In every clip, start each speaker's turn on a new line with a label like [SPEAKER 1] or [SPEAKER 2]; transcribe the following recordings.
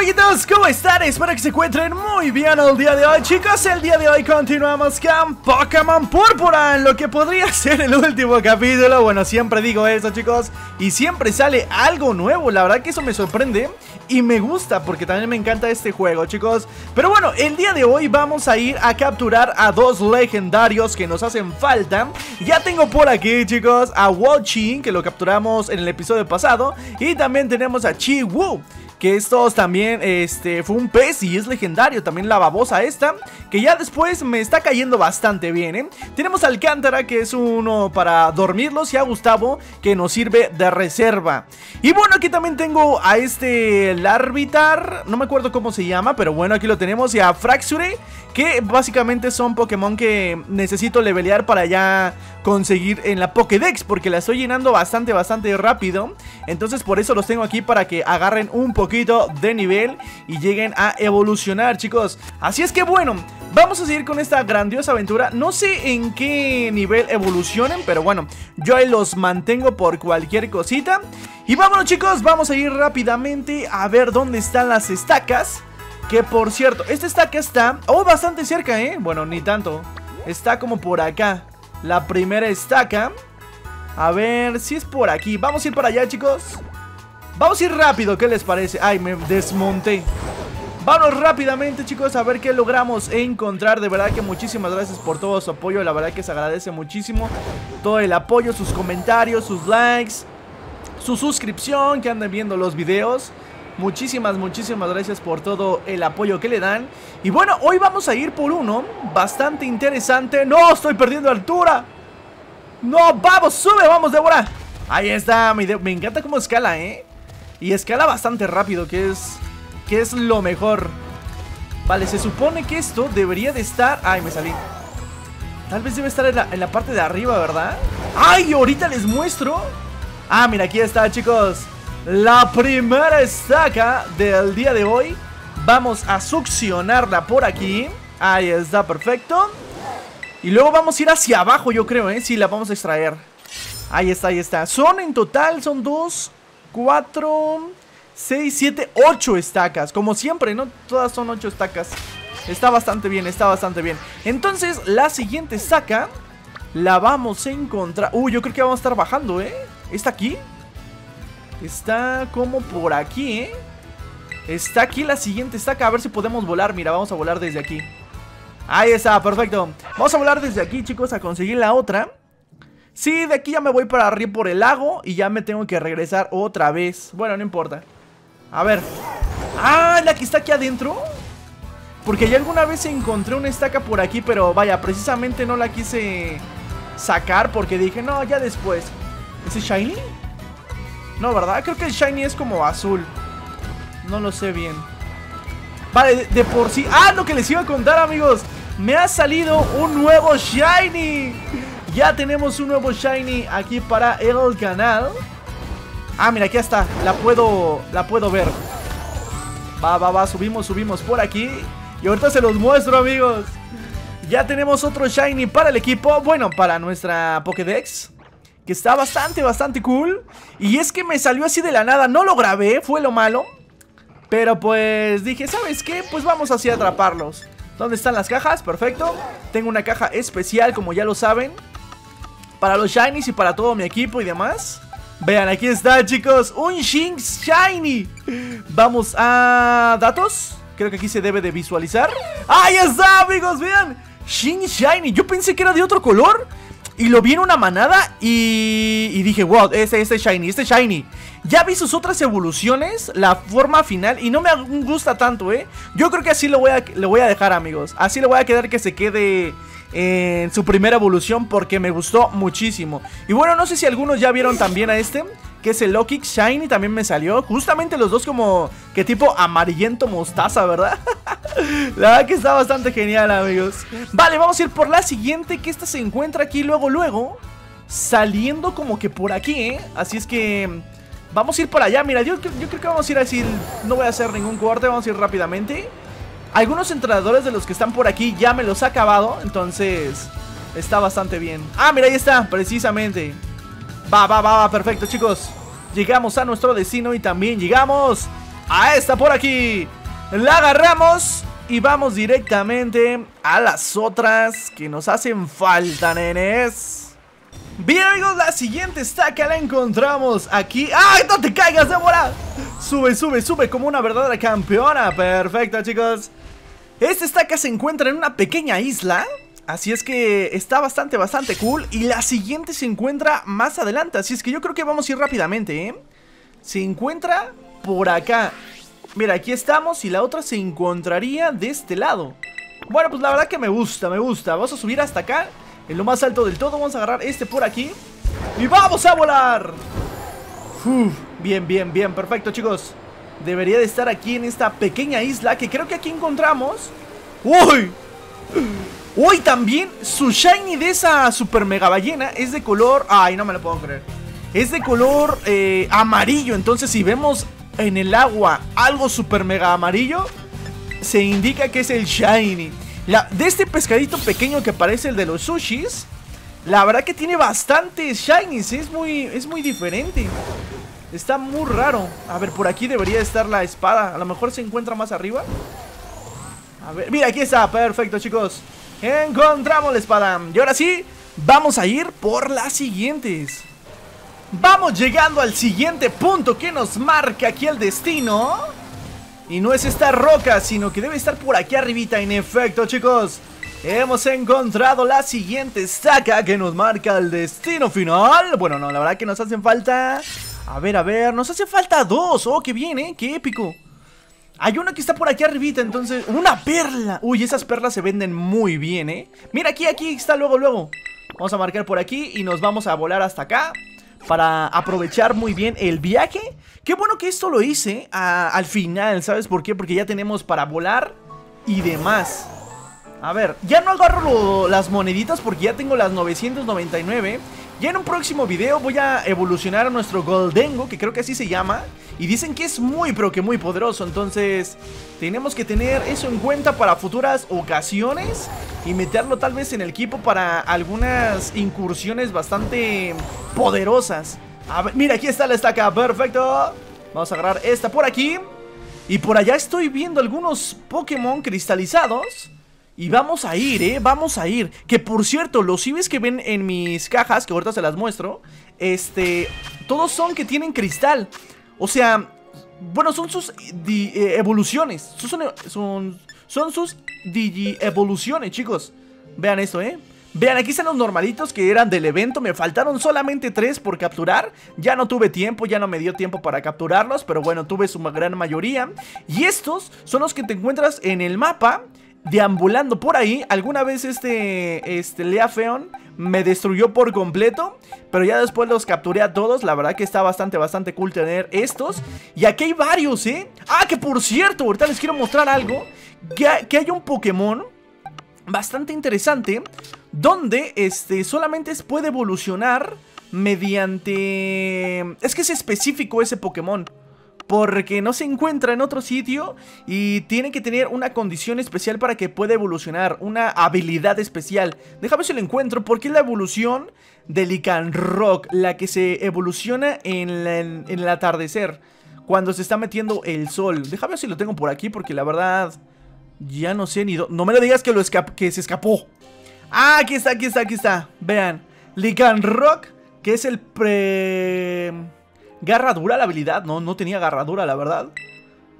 [SPEAKER 1] amiguitos? ¿Cómo están? Espero que se encuentren muy bien el día de hoy. Chicos, el día de hoy continuamos con Pokémon Púrpura En lo que podría ser el último capítulo. Bueno, siempre digo eso chicos Y siempre sale algo nuevo. La verdad que eso me sorprende y me gusta porque también me encanta este juego chicos. Pero bueno, el día de hoy vamos a ir a capturar a dos legendarios que nos hacen falta. Ya tengo por aquí chicos a Watching que lo capturamos en el episodio pasado Y también tenemos a Chi Wu que estos también, este, fue un pez y es legendario, también la babosa esta, que ya después me está cayendo bastante bien, ¿eh? Tenemos Alcántara, que es uno para dormirlos, y a Gustavo, que nos sirve de reserva. Y bueno, aquí también tengo a este Larvitar, no me acuerdo cómo se llama, pero bueno, aquí lo tenemos, y a Fraxure, que básicamente son Pokémon que necesito levelear para ya conseguir en la Pokédex Porque la estoy llenando bastante, bastante rápido. Entonces por eso los tengo aquí para que agarren un poquito de nivel Y lleguen a evolucionar chicos. Así es que bueno, vamos a seguir con esta grandiosa aventura. No sé en qué nivel evolucionen Pero bueno, yo ahí los mantengo por cualquier cosita. Y vámonos chicos, vamos a ir rápidamente a ver dónde están las estacas. Que por cierto, esta estaca está... Oh, bastante cerca, ¿eh? Bueno, ni tanto. Está como por acá La primera estaca. A ver, si es por aquí. Vamos a ir para allá, chicos. Vamos a ir rápido, ¿qué les parece? Ay, me desmonté. Vamos rápidamente chicos a ver qué logramos encontrar. De verdad que muchísimas gracias por todo su apoyo. La verdad que se agradece muchísimo Todo el apoyo, sus comentarios, sus likes Su suscripción Que anden viendo los videos Muchísimas, muchísimas gracias por todo el apoyo que le dan Y bueno, hoy vamos a ir por uno Bastante interesante ¡No! ¡Estoy perdiendo altura! ¡No! ¡Vamos! ¡Sube! ¡Vamos, Débora! Ahí está, me, me encanta cómo escala, ¿eh? Y escala bastante rápido, que es... Que es lo mejor Vale, se supone que esto debería de estar... Ay, me salí Tal vez debe estar en la, en la parte de arriba, ¿verdad? ¡Ay! Ahorita les muestro Ah, mira, aquí está, chicos la primera estaca del día de hoy. Vamos a succionarla por aquí. Ahí está, perfecto. Y luego vamos a ir hacia abajo, yo creo, ¿eh? Sí, la vamos a extraer. Ahí está, ahí está. Son en total, son dos, cuatro, seis, siete, ocho estacas. Como siempre, ¿no? Todas son ocho estacas. Está bastante bien, está bastante bien. Entonces, la siguiente estaca la vamos a encontrar... Uy, yo creo que vamos a estar bajando, ¿eh? ¿Está aquí? Está como por aquí, ¿eh? Está aquí la siguiente estaca A ver si podemos volar, mira, vamos a volar desde aquí. Ahí está, perfecto. Vamos a volar desde aquí, chicos, a conseguir la otra. Sí, de aquí ya me voy para arriba por el lago Y ya me tengo que regresar otra vez. Bueno, no importa. A ver. Ah, la que está aquí adentro. Porque ya alguna vez encontré una estaca por aquí Pero vaya, precisamente no la quise sacar Porque dije, no, ya después. ¿Ese Shiny? No, ¿verdad? Creo que el Shiny es como azul. No lo sé bien. Vale, de, por sí. ¡Ah! Lo que les iba a contar, amigos. Me ha salido un nuevo Shiny. Ya tenemos un nuevo Shiny aquí para el canal. Ah, mira, aquí está. La puedo, la puedo ver. Va, va, va, subimos, subimos por aquí. Y ahorita se los muestro, amigos. Ya tenemos otro Shiny para el equipo. Bueno, para nuestra Pokédex que está bastante, bastante cool. Y es que me salió así de la nada, no lo grabé, fue lo malo. Pero pues dije, ¿sabes qué? Pues vamos así a atraparlos. ¿Dónde están las cajas? Perfecto. Tengo una caja especial, como ya lo saben. Para los shinies y para todo mi equipo y demás. Vean, aquí está, chicos. Un Shinx Shiny. Vamos a... ¿Datos? Creo que aquí se debe de visualizar. ¡Ahí está, amigos! Vean. Shinx Shiny. Yo pensé que era de otro color. Y lo vi en una manada y, dije, wow, este, este Shiny, este Shiny. Ya vi sus otras evoluciones, la forma final, y no me gusta tanto, ¿eh? Yo creo que así lo voy a, lo voy a dejar, amigos. Así le voy a quedar que se quede en su primera evolución porque me gustó muchísimo. Y bueno, no sé si algunos ya vieron también a este que es el Loki Shiny también me salió. Justamente los dos como que tipo amarillento mostaza, ¿verdad? la verdad que está bastante genial, amigos. Vale, vamos a ir por la siguiente, que esta se encuentra aquí luego, luego. Saliendo como que por aquí, ¿eh? Así es que... Vamos a ir por allá, mira, yo, yo creo que vamos a ir así, no voy a hacer ningún corte, vamos a ir rápidamente. Algunos entrenadores de los que están por aquí ya me los ha acabado, entonces está bastante bien. Ah, mira, ahí está, precisamente. Va, va, va, va, perfecto chicos Llegamos a nuestro destino y también llegamos a esta por aquí. La agarramos y vamos directamente a las otras que nos hacen falta, nenes. Bien amigos, la siguiente estaca la encontramos aquí ¡Ay, no te caigas, Débora! Sube, sube, sube como una verdadera campeona Perfecto, chicos Esta estaca se encuentra en una pequeña isla Así es que está bastante, bastante cool. Y la siguiente se encuentra más adelante. Así es que yo creo que vamos a ir rápidamente, ¿eh? Se encuentra por acá. Mira, aquí estamos y la otra se encontraría de este lado. Bueno, pues la verdad que me gusta, me gusta. Vamos a subir hasta acá en lo más alto del todo. Vamos a agarrar este por aquí ¡Y vamos a volar! bien, bien, bien, perfecto chicos. Debería de estar aquí en esta pequeña isla Que creo que aquí encontramos. ¡Uy! ¡Uy! También su shiny de esa super mega ballena Es de color... ¡Ay, no me lo puedo creer! Es de color eh, amarillo. Entonces si vemos en el agua algo super mega amarillo Se indica que es el shiny. De este pescadito pequeño que parece el de los sushis La verdad que tiene bastantes shinies Es muy, es muy diferente. Está muy raro. A ver, por aquí debería estar la espada. A lo mejor se encuentra más arriba. A ver, mira, aquí está, perfecto chicos Encontramos la espada. Y ahora sí, vamos a ir por las siguientes. Vamos llegando al siguiente punto que nos marca aquí el destino. Y no es esta roca, sino que debe estar por aquí arribita En efecto, chicos. Hemos encontrado la siguiente estaca que nos marca el destino final. Bueno, no, la verdad que nos hacen falta. A ver, a ver, nos hace falta dos. Oh, qué bien, eh, qué épico hay una que está por aquí arribita, entonces... ¡Una perla! Uy, esas perlas se venden muy bien, ¿eh? Mira, aquí, aquí está luego, luego Vamos a marcar por aquí y nos vamos a volar hasta acá para aprovechar muy bien el viaje. Qué bueno que esto lo hice al final, ¿sabes por qué? Porque ya tenemos para volar y demás. A ver, ya no agarro las moneditas porque ya tengo las 999 ya en un próximo video voy a evolucionar a nuestro Goldengo, que creo que así se llama. Y dicen que es muy, pero que muy poderoso. Entonces, tenemos que tener eso en cuenta para futuras ocasiones. Y meterlo tal vez en el equipo para algunas incursiones bastante poderosas. A ver, mira, aquí está la estaca, perfecto. Vamos a agarrar esta por aquí. Y por allá estoy viendo algunos Pokémon cristalizados. Y vamos a ir, ¿eh? Vamos a ir. Que por cierto, los ibis que ven en mis cajas Que ahorita se las muestro Este, todos son que tienen cristal. O sea, bueno, son sus eh, evoluciones. Son, son, son sus digi-evoluciones, chicos. Vean esto, ¿eh? Vean, aquí están los normalitos que eran del evento. Me faltaron solamente tres por capturar. Ya no tuve tiempo, ya no me dio tiempo para capturarlos Pero bueno, tuve su gran mayoría. Y estos son los que te encuentras en el mapa deambulando por ahí. Alguna vez este, este Leafeon me destruyó por completo. Pero ya después los capturé a todos. La verdad que está bastante, bastante cool tener estos. Y aquí hay varios, ¿eh? Ah, que por cierto, ahorita les quiero mostrar algo. Que, que hay un Pokémon bastante interesante. Donde este, solamente puede evolucionar mediante... Es que es específico ese Pokémon porque no se encuentra en otro sitio y tiene que tener una condición especial para que pueda evolucionar, una habilidad especial. Déjame si lo encuentro porque es la evolución de Rock, la que se evoluciona en, el atardecer, cuando se está metiendo el sol. Déjame si lo tengo por aquí porque la verdad ya no sé ni. No me lo digas que, lo que se escapó. Ah, aquí está, aquí está, aquí está. Vean, Rock, que es el pre... Garra dura la habilidad, no, no tenía garra dura, la verdad.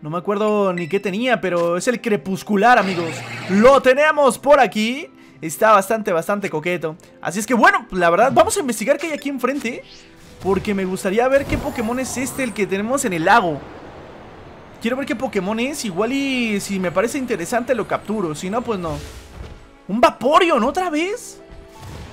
[SPEAKER 1] No me acuerdo ni qué tenía, pero es el crepuscular, amigos. Lo tenemos por aquí. Está bastante, bastante coqueto. Así es que bueno, la verdad, vamos a investigar qué hay aquí enfrente. Porque me gustaría ver qué Pokémon es este, el que tenemos en el lago. Quiero ver qué Pokémon es, igual y si me parece interesante lo capturo. Si no, pues no. Un Vaporeon, ¿otra vez?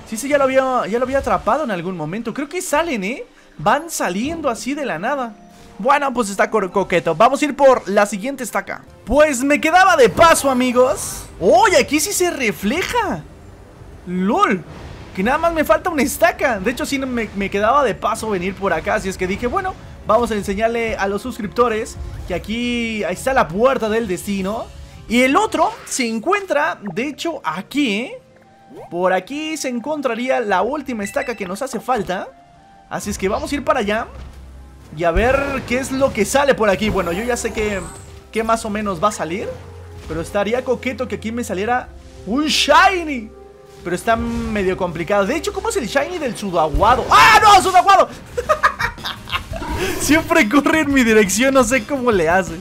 [SPEAKER 1] Sí, sí, ya lo había, ya lo había atrapado en algún momento. Creo que salen, ¿eh? Van saliendo así de la nada Bueno, pues está coqueto Vamos a ir por la siguiente estaca Pues me quedaba de paso, amigos ¡Oye! aquí sí se refleja! ¡Lol! Que nada más me falta una estaca De hecho, sí me, me quedaba de paso venir por acá Así es que dije, bueno, vamos a enseñarle a los suscriptores Que aquí ahí está la puerta del destino Y el otro se encuentra, de hecho, aquí, ¿eh? Por aquí se encontraría la última estaca que nos hace falta Así es que vamos a ir para allá Y a ver qué es lo que sale por aquí Bueno, yo ya sé que, más o menos va a salir Pero estaría coqueto que aquí me saliera un Shiny Pero está medio complicado De hecho, ¿cómo es el Shiny del Sudaguado? ¡Ah, no! ¡Sudaguado! Siempre corre en mi dirección, no sé cómo le hace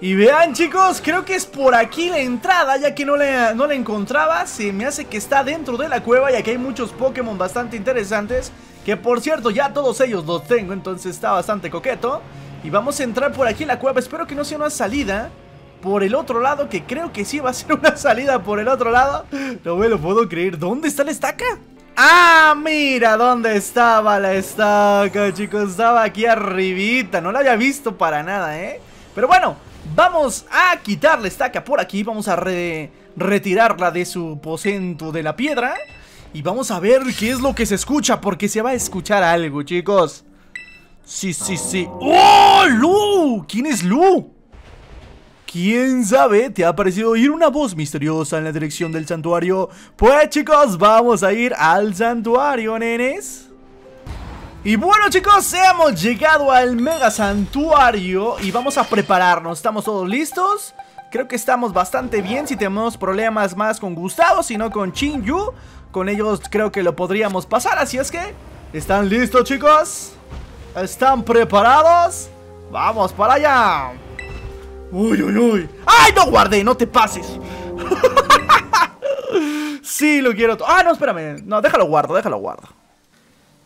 [SPEAKER 1] y vean chicos, creo que es por aquí la entrada Ya que no la, no la encontraba Se me hace que está dentro de la cueva Y aquí hay muchos Pokémon bastante interesantes Que por cierto ya todos ellos los tengo Entonces está bastante coqueto Y vamos a entrar por aquí en la cueva Espero que no sea una salida por el otro lado, que creo que sí va a ser una salida por el otro lado. No me lo puedo creer. ¿Dónde está la estaca? ¡Ah! Mira dónde estaba la estaca, chicos. Estaba aquí arribita. No la había visto para nada, ¿eh? Pero bueno, Vamos a quitar la estaca por aquí Vamos a retirarla de su posento de la piedra Y vamos a ver qué es lo que se escucha Porque se va a escuchar algo, chicos Sí, sí, sí ¡Oh, Lu! ¿Quién es Lu? ¿Quién sabe? ¿Te ha parecido oír una voz misteriosa en la dirección del santuario? Pues chicos, vamos a ir al santuario, nenes y bueno chicos, hemos llegado al mega santuario y vamos a prepararnos. ¿Estamos todos listos? Creo que estamos bastante bien si tenemos problemas más con Gustavo, sino con Yu Con ellos creo que lo podríamos pasar, así es que... ¿Están listos chicos? ¿Están preparados? ¡Vamos para allá! ¡Uy, uy, uy! ¡Ay, no guardé! ¡No te pases! sí, lo quiero... Ah, no, espérame. No, déjalo guardo, déjalo guardo.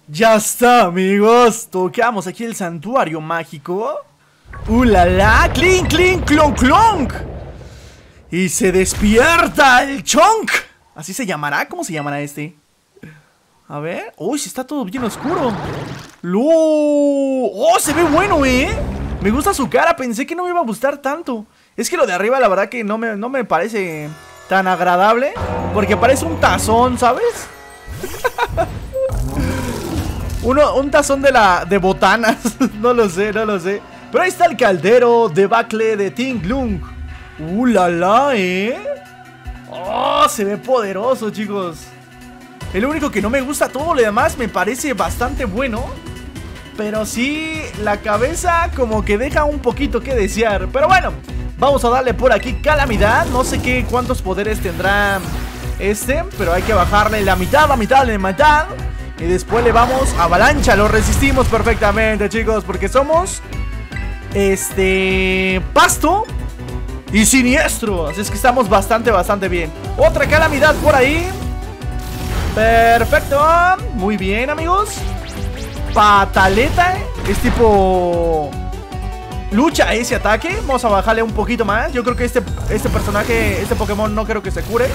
[SPEAKER 1] Ya está, amigos. Tocamos aquí el santuario mágico. ¡Uh, la, la! ¡Clink, clink, clonk, clonk! Y se despierta el chonk. ¿Así se llamará? ¿Cómo se llamará este? A ver. ¡Uy, si está todo bien oscuro! ¡Lo! ¡Oh, se ve bueno, eh! Me gusta su cara. Pensé que no me iba a gustar tanto. Es que lo de arriba, la verdad que no me, no me parece tan agradable. Porque parece un tazón, ¿sabes? Uno, un tazón de la de botanas. no lo sé, no lo sé. Pero ahí está el caldero de bacle de Tinglung. ¡Uh, la, la, eh! ¡Oh! Se ve poderoso, chicos. El único que no me gusta, todo lo demás me parece bastante bueno. Pero sí, la cabeza como que deja un poquito que desear. Pero bueno, vamos a darle por aquí calamidad. No sé qué, cuántos poderes tendrá este. Pero hay que bajarle la mitad, la mitad, la mitad. Y después le vamos avalancha. Lo resistimos perfectamente, chicos. Porque somos... Este... Pasto. Y siniestro. Así es que estamos bastante, bastante bien. Otra calamidad por ahí. Perfecto. Muy bien, amigos. Pataleta. Es tipo... Lucha ese ataque. Vamos a bajarle un poquito más. Yo creo que este, este personaje, este Pokémon no creo que se cure.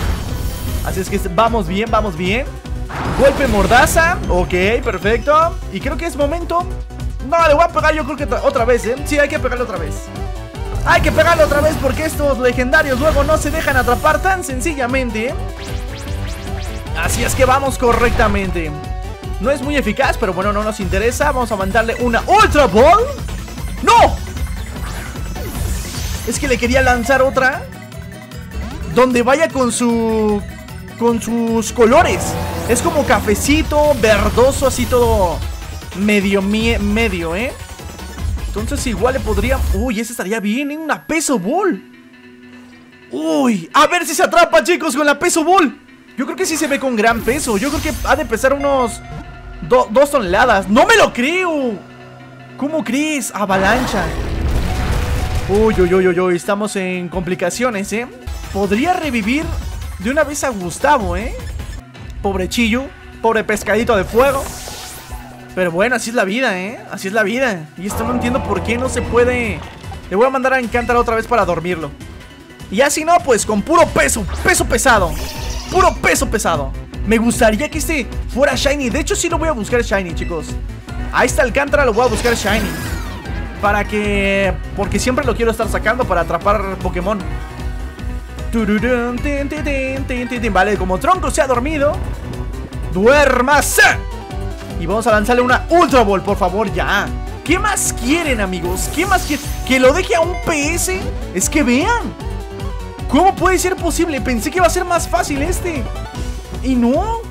[SPEAKER 1] Así es que vamos bien, vamos bien. Golpe mordaza. Ok, perfecto. Y creo que es momento. No, le voy a pegar yo creo que otra vez, ¿eh? Sí, hay que pegarle otra vez. Hay que pegarle otra vez porque estos legendarios luego no se dejan atrapar tan sencillamente. Así es que vamos correctamente. No es muy eficaz, pero bueno, no nos interesa. Vamos a mandarle una Ultra Ball. ¡No! Es que le quería lanzar otra. Donde vaya con su... Con sus colores. Es como cafecito, verdoso, así todo medio, medio, ¿eh? Entonces igual le podría... Uy, ese estaría bien, en ¿eh? Una peso ball. Uy, a ver si se atrapa, chicos, con la peso ball. Yo creo que sí se ve con gran peso. Yo creo que ha de pesar unos... dos toneladas. ¡No me lo creo! ¿Cómo crees? Avalancha. Uy, uy, uy, uy, uy. Estamos en complicaciones, ¿eh? Podría revivir de una vez a Gustavo, ¿eh? Pobre Chillo, pobre pescadito de fuego. Pero bueno, así es la vida, ¿eh? Así es la vida. Y esto no entiendo por qué no se puede... Le voy a mandar a Encantar otra vez para dormirlo. Y así no, pues con puro peso, peso pesado. Puro peso pesado. Me gustaría que este fuera Shiny. De hecho, sí lo voy a buscar Shiny, chicos. Ahí está Alcántara, lo voy a buscar Shiny. Para que... Porque siempre lo quiero estar sacando para atrapar Pokémon. Vale, como Tronco se ha dormido ¡Duérmase! Y vamos a lanzarle una Ultra Ball, por favor, ya ¿Qué más quieren, amigos? ¿Qué más quieren? ¿Que lo deje a un PS? Es que vean ¿Cómo puede ser posible? Pensé que iba a ser más fácil este Y no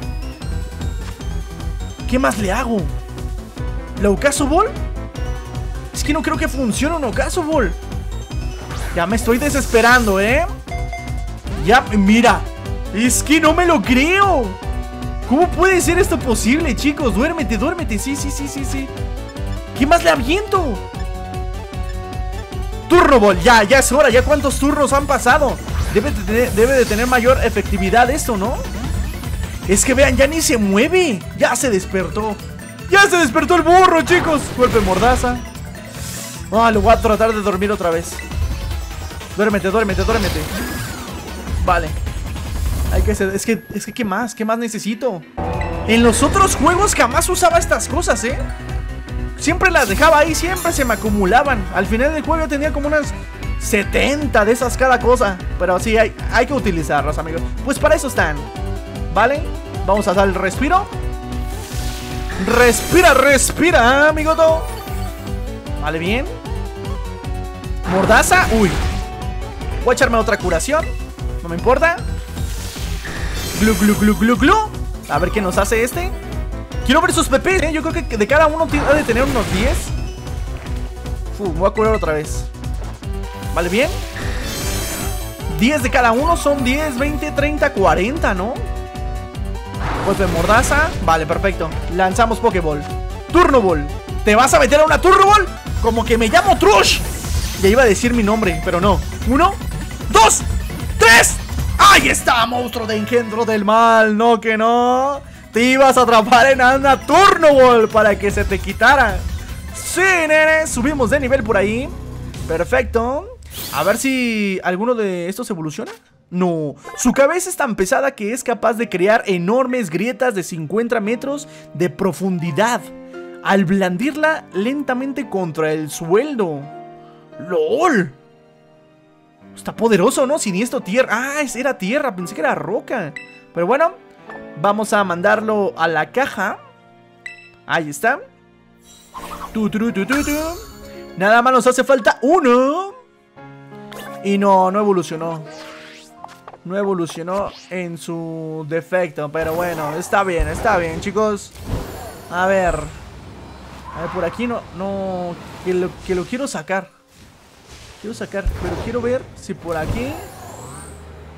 [SPEAKER 1] ¿Qué más le hago? ¿La Ball? Es que no creo que funcione un ocaso, Ball. Ya me estoy desesperando, ¿eh? Ya, mira. Es que no me lo creo. ¿Cómo puede ser esto posible, chicos? Duérmete, duérmete. Sí, sí, sí, sí, sí. ¿Qué más le aviento? Turno Ball, ya, ya es hora. ¿Ya cuántos turnos han pasado? Debe de, tener, debe de tener mayor efectividad esto, ¿no? Es que vean, ya ni se mueve. Ya se despertó. Ya se despertó el burro, chicos. Golpe mordaza. Ah, lo voy a tratar de dormir otra vez. Duérmete, duérmete, duérmete. Vale. Hay que ser. Es que, es que, ¿qué más? ¿Qué más necesito? En los otros juegos jamás usaba estas cosas, ¿eh? Siempre las dejaba ahí, siempre se me acumulaban. Al final del juego tenía como unas 70 de esas cada cosa. Pero sí, hay, hay que utilizarlas, amigos. Pues para eso están. ¿Vale? Vamos a dar el respiro. Respira, respira, amigoto. Vale, bien. Mordaza. Uy. Voy a echarme otra curación. No me importa. Glu, glu, glu, glu, glu. A ver qué nos hace este. Quiero ver sus PP, ¿eh? Yo creo que de cada uno ha de tener unos 10. Uf, me voy a curar otra vez. Vale, bien. 10 de cada uno son 10, 20, 30, 40, ¿no? Golpe de mordaza. Vale, perfecto. Lanzamos Pokéball. Turno Ball. ¿Te vas a meter a una Turno Ball? Como que me llamo Trush. Ya iba a decir mi nombre, pero no. Uno, dos. ¡Ahí está, monstruo de engendro del mal! No, que no. Te ibas a atrapar en una Turno Ball para que se te quitara. Sí, nene. Subimos de nivel por ahí. Perfecto. A ver si alguno de estos evoluciona. No, su cabeza es tan pesada que es capaz de crear enormes grietas de 50 metros de profundidad al blandirla lentamente contra el suelo. ¡LOL! Está poderoso, ¿no? Siniestro tierra. Ah, era tierra, pensé que era roca. Pero bueno, vamos a mandarlo a la caja. Ahí está. Nada más nos hace falta uno. Y no, no evolucionó no evolucionó en su defecto. Pero bueno, está bien, está bien, chicos. A ver. A ver, por aquí no... no que, lo, que lo quiero sacar. Quiero sacar, pero quiero ver si por aquí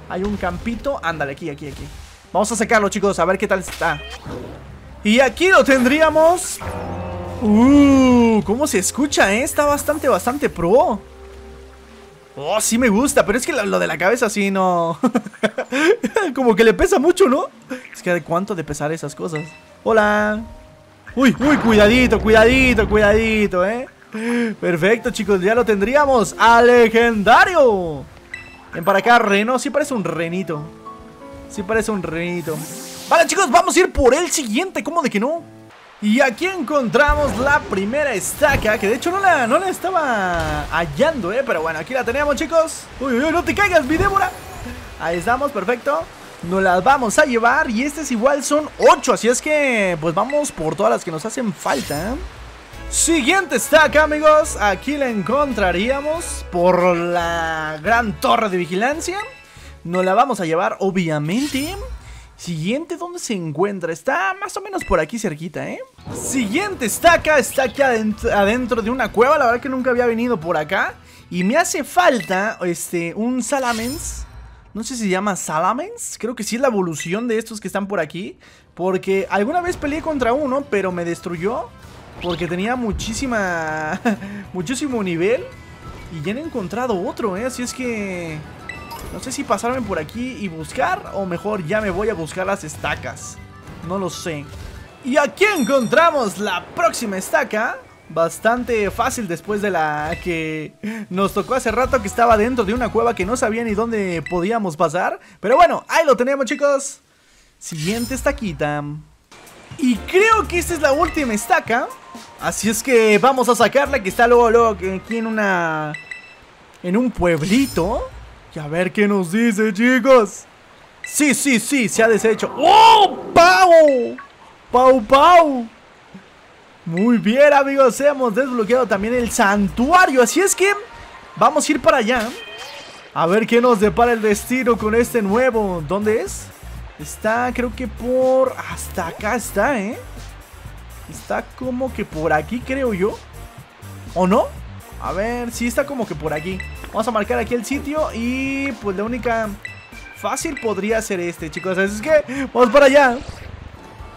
[SPEAKER 1] hay un campito. Ándale, aquí, aquí, aquí. Vamos a sacarlo, chicos, a ver qué tal está. Y aquí lo tendríamos. Uh, ¿cómo se escucha, eh? Está bastante, bastante pro. Oh, sí me gusta, pero es que lo, de la cabeza sí no... Como que le pesa mucho, ¿no? Es que de cuánto de pesar esas cosas. Hola. Uy, uy, cuidadito, cuidadito, cuidadito, ¿eh? Perfecto, chicos, ya lo tendríamos. ¡A legendario! Ven para acá, reno. Sí parece un renito. Sí parece un renito. Vale, chicos, vamos a ir por el siguiente. ¿Cómo de que no? Y aquí encontramos la primera estaca, que de hecho no la, no la estaba hallando, ¿eh? Pero bueno, aquí la tenemos, chicos. Uy, uy, no te caigas, mi Débora. Ahí estamos, perfecto. Nos las vamos a llevar y estas igual son 8, así es que pues vamos por todas las que nos hacen falta. ¿eh? Siguiente estaca, amigos. Aquí la encontraríamos por la gran torre de vigilancia. Nos la vamos a llevar, obviamente. Siguiente, ¿dónde se encuentra? Está más o menos por aquí cerquita, ¿eh? Siguiente estaca, está aquí adentro, de una cueva. La verdad que nunca había venido por acá. Y me hace falta, este, un Salamence. No sé si se llama Salamence. Creo que sí es la evolución de estos que están por aquí. Porque alguna vez peleé contra uno, pero me destruyó. Porque tenía muchísima... muchísimo nivel. Y ya he encontrado otro, ¿eh? Así es que... No sé si pasarme por aquí y buscar o mejor ya me voy a buscar las estacas. No lo sé. Y aquí encontramos la próxima estaca. Bastante fácil después de la que nos tocó hace rato que estaba dentro de una cueva que no sabía ni dónde podíamos pasar. Pero bueno, ahí lo tenemos chicos. Siguiente estaquita. Y creo que esta es la última estaca. Así es que vamos a sacarla que está luego, luego aquí en una... En un pueblito. Y a ver qué nos dice, chicos. Sí, sí, sí, se ha deshecho. ¡Oh! ¡Pau! ¡Pau, pau! Muy bien, amigos. Hemos desbloqueado también el santuario. Así es que vamos a ir para allá. A ver qué nos depara el destino con este nuevo. ¿Dónde es? Está, creo que por... Hasta acá está, ¿eh? Está como que por aquí, creo yo. ¿O no? A ver, sí está como que por aquí Vamos a marcar aquí el sitio y pues la única fácil podría ser este, chicos Así es que vamos para allá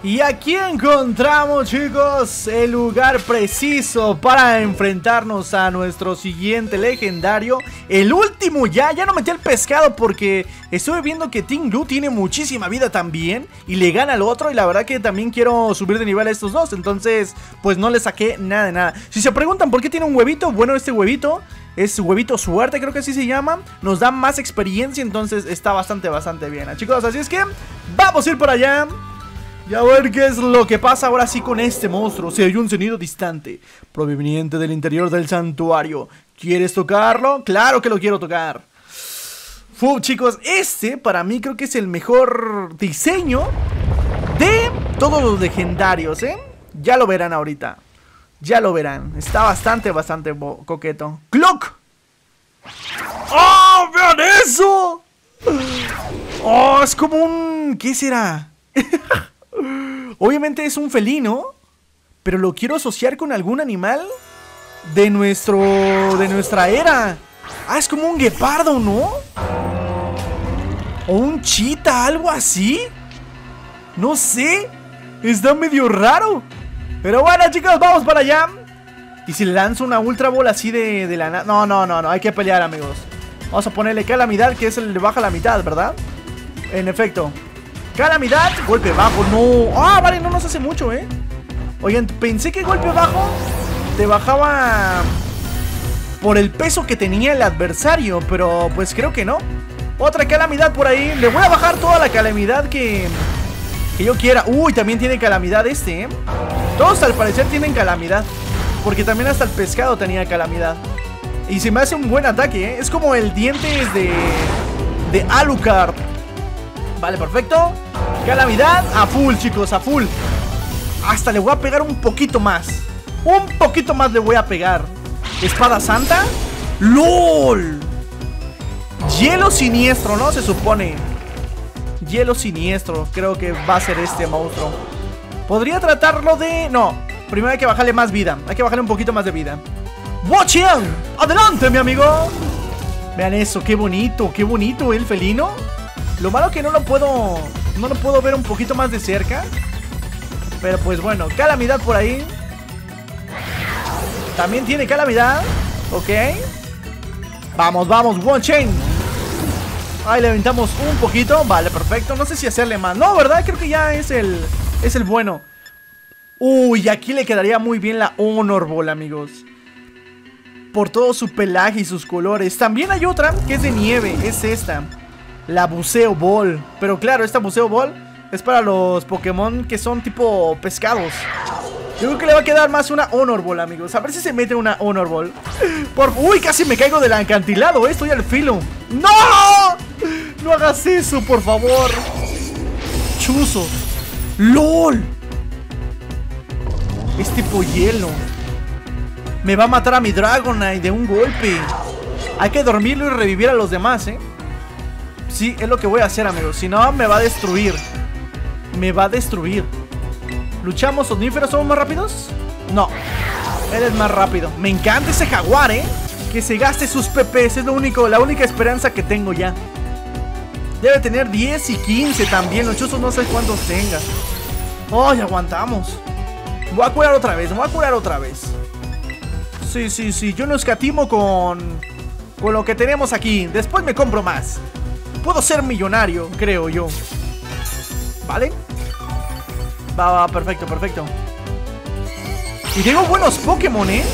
[SPEAKER 1] y aquí encontramos chicos el lugar preciso para enfrentarnos a nuestro siguiente legendario El último ya, ya no metí el pescado porque estuve viendo que Ting Lu tiene muchísima vida también Y le gana al otro y la verdad que también quiero subir de nivel a estos dos Entonces pues no le saqué nada de nada Si se preguntan por qué tiene un huevito, bueno este huevito es huevito suerte, creo que así se llama. Nos da más experiencia, entonces está bastante, bastante bien. Chicos, así es que vamos a ir por allá. Y a ver qué es lo que pasa ahora sí con este monstruo. Se oye un sonido distante, proveniente del interior del santuario. ¿Quieres tocarlo? Claro que lo quiero tocar. Chicos, este para mí creo que es el mejor diseño de todos los legendarios, ¿eh? Ya lo verán ahorita. Ya lo verán. Está bastante, bastante coqueto. ¡Clock! ¡Oh, vean eso! ¡Oh, es como un... ¿Qué será? Obviamente es un felino, pero lo quiero asociar con algún animal de nuestro de nuestra era. Ah, es como un guepardo, ¿no? O un chita, algo así. No sé. Está medio raro. Pero bueno, chicos, vamos para allá. Y si le lanzo una ultra bola así de, de la... No, no, no, no. Hay que pelear, amigos. Vamos a ponerle calamidad, que es el de baja la mitad, ¿verdad? En efecto. Calamidad, golpe bajo, no. Ah, vale, no nos hace mucho, eh. Oigan, pensé que golpe bajo Te bajaba Por el peso que tenía el adversario Pero pues creo que no. Otra calamidad por ahí. Le voy a bajar toda la calamidad que Que yo quiera. Uy, también tiene calamidad este, eh. Todos al parecer tienen calamidad Porque también hasta el pescado tenía calamidad. Y se me hace un buen ataque, eh. Es como el dientes de De Alucard Vale, perfecto. Calamidad a full, chicos, a full. Hasta le voy a pegar un poquito más. Un poquito más le voy a pegar. Espada santa. ¡LOL! Hielo siniestro, ¿no? Se supone. Hielo siniestro. Creo que va a ser este monstruo. Podría tratarlo de... No. Primero hay que bajarle más vida. Hay que bajarle un poquito más de vida. ¡Watchian! ¡Adelante, mi amigo! Vean eso, qué bonito, qué bonito el felino lo malo que no lo puedo... No lo puedo ver un poquito más de cerca. Pero pues bueno, calamidad por ahí. También tiene calamidad. Ok. Vamos, vamos, one chain. Ahí le aventamos un poquito. Vale, perfecto. No sé si hacerle más. No, ¿verdad? Creo que ya es el, es el bueno. Uy, aquí le quedaría muy bien la Honor Ball, amigos. Por todo su pelaje y sus colores. También hay otra que es de nieve. Es esta la Buceo Ball. Pero claro, esta Buceo Ball es para los Pokémon que son tipo pescados. Yo creo que le va a quedar más una Honor Ball, amigos. A ver si se mete una Honor Ball. Por... Uy, casi me caigo del acantilado. Eh, estoy al filo. ¡No! No hagas eso, por favor. Chuzo. ¡LOL! Es tipo hielo. Me va a matar a mi Dragonite de un golpe. Hay que dormirlo y revivir a los demás, ¿eh? Sí, es lo que voy a hacer, amigos. Si no, me va a destruir. Me va a destruir. ¿Luchamos omníferos? ¿Somos más rápidos? No. Él es más rápido. Me encanta ese jaguar, ¿eh? Que se gaste sus PPs. Es lo único, la única esperanza que tengo ya. Debe tener 10 y 15 también. Los chuzos no sé cuántos tenga. ¡Ay, aguantamos! Voy a curar otra vez. Voy a curar otra vez. Sí, sí, sí. Yo no escatimo con... Con lo que tenemos aquí. Después me compro más. Puedo ser millonario, creo yo. ¿Vale? Va, va, perfecto, perfecto. Y tengo buenos Pokémon, ¿eh?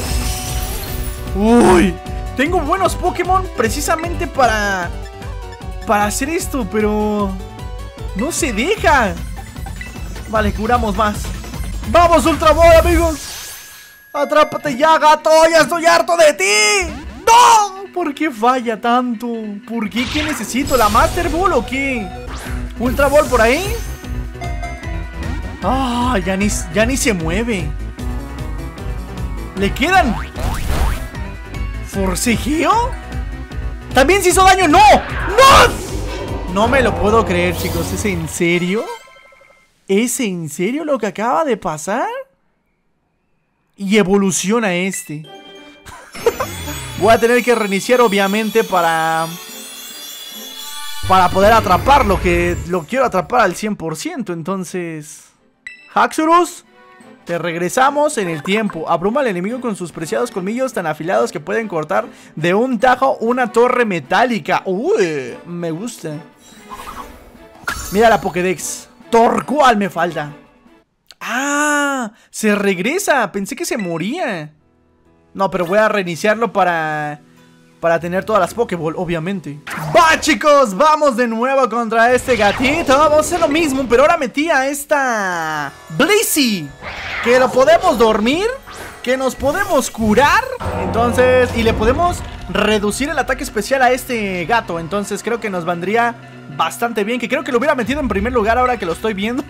[SPEAKER 1] Uy, tengo buenos Pokémon precisamente para... Para hacer esto, pero... No se deja. Vale, curamos más. ¡Vamos, Ultra Ball, amigos! ¡Atrápate ya, gato! ¡Ya estoy harto de ti! ¡No! ¿Por qué falla tanto? ¿Por qué? ¿Qué necesito? ¿La Master Ball o qué? ¿Ultra Ball por ahí? Ah, ya ni, ya ni se mueve. ¿Le quedan? ¿Forcejeo? ¿También se hizo daño? ¡No! ¡No! No me lo puedo creer, chicos. ¿Es en serio? ¿Es en serio lo que acaba de pasar? Y evoluciona este. Voy a tener que reiniciar obviamente para... Para poder atraparlo, que lo quiero atrapar al 100%, entonces... Haxorus, te regresamos en el tiempo. Abruma al enemigo con sus preciados colmillos tan afilados que pueden cortar de un tajo una torre metálica. Uy, me gusta. Mira la Pokédex. Torcual me falta. Ah, se regresa. Pensé que se moría. No, pero voy a reiniciarlo para... Para tener todas las Pokéball, obviamente. ¡Va, chicos! Vamos de nuevo contra este gatito. Vamos a hacer lo mismo, pero ahora metí a esta... Blissey Que lo podemos dormir Que nos podemos curar Entonces, y le podemos reducir el ataque especial a este gato. Entonces creo que nos vendría bastante bien Que creo que lo hubiera metido en primer lugar ahora que lo estoy viendo.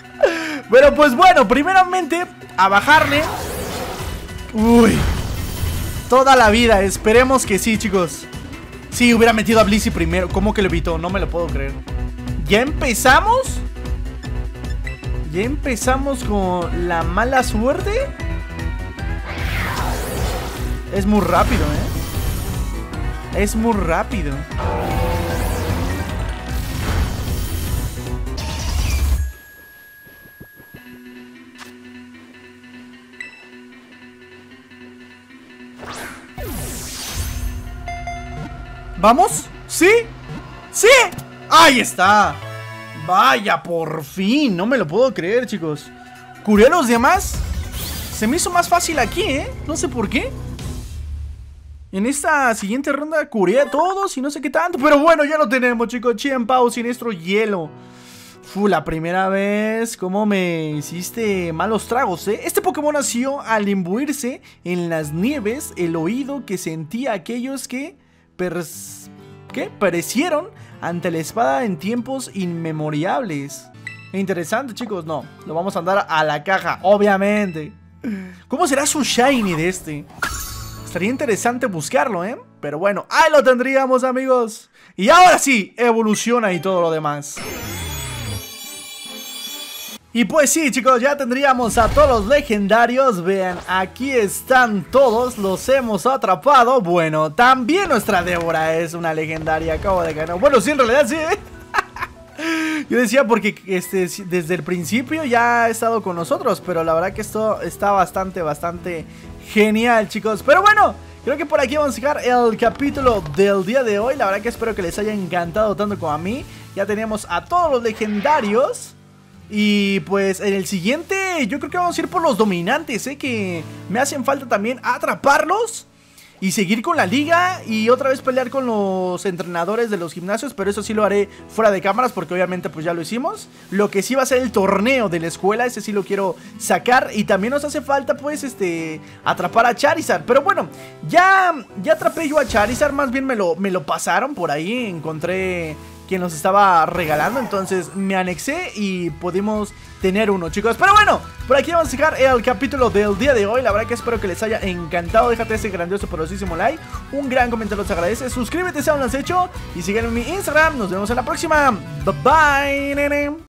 [SPEAKER 1] Pero pues bueno, primeramente A bajarle Uy Toda la vida, esperemos que sí, chicos Sí, hubiera metido a Blissey primero ¿Cómo que lo evitó? No me lo puedo creer ¿Ya empezamos? ¿Ya empezamos con la mala suerte? Es muy rápido, ¿eh? Es muy rápido ¿Vamos? ¿Sí? ¡Sí! ¡Ahí está! Vaya, por fin. No me lo puedo creer, chicos. ¿Curé a los demás? Se me hizo más fácil aquí, ¿eh? No sé por qué. En esta siguiente ronda curé a todos y no sé qué tanto. Pero bueno, ya lo tenemos, chicos. Chien Pau, Sinestro, Hielo. Fu, la primera vez, ¿cómo me hiciste malos tragos, eh? Este Pokémon nació al imbuirse en las nieves el oído que sentía aquellos que ¿qué? perecieron ante la espada en tiempos inmemoriales. Interesante, chicos. No, lo vamos a andar a la caja, obviamente. ¿Cómo será su shiny de este? Estaría interesante buscarlo, ¿eh? Pero bueno, ahí lo tendríamos, amigos. Y ahora sí, evoluciona y todo lo demás. Y pues sí chicos, ya tendríamos a todos los legendarios. Vean, aquí están todos, los hemos atrapado. Bueno, también nuestra Débora es una legendaria, acabo de ganar. Bueno, sí, en realidad sí. Yo decía porque este, desde el principio ya ha estado con nosotros Pero la verdad que esto está bastante, bastante genial chicos. Pero bueno, creo que por aquí vamos a dejar el capítulo del día de hoy. La verdad que espero que les haya encantado tanto como a mí. Ya teníamos a todos los legendarios y pues en el siguiente yo creo que vamos a ir por los dominantes, ¿eh? Que me hacen falta también atraparlos y seguir con la liga y otra vez pelear con los entrenadores de los gimnasios, pero eso sí lo haré fuera de cámaras porque obviamente pues ya lo hicimos. Lo que sí va a ser el torneo de la escuela, ese sí lo quiero sacar y también nos hace falta pues este atrapar a Charizard, pero bueno, ya ya atrapé yo a Charizard, más bien me lo me lo pasaron por ahí, encontré quien nos estaba regalando. Entonces me anexé y pudimos tener uno, chicos. Pero bueno, por aquí vamos a dejar el capítulo del día de hoy. La verdad que espero que les haya encantado. Déjate ese grandioso, poderosísimo like. Un gran comentario los agradece. Suscríbete si aún no lo has hecho. Y sígueme en mi Instagram. Nos vemos en la próxima. Bye bye, nene.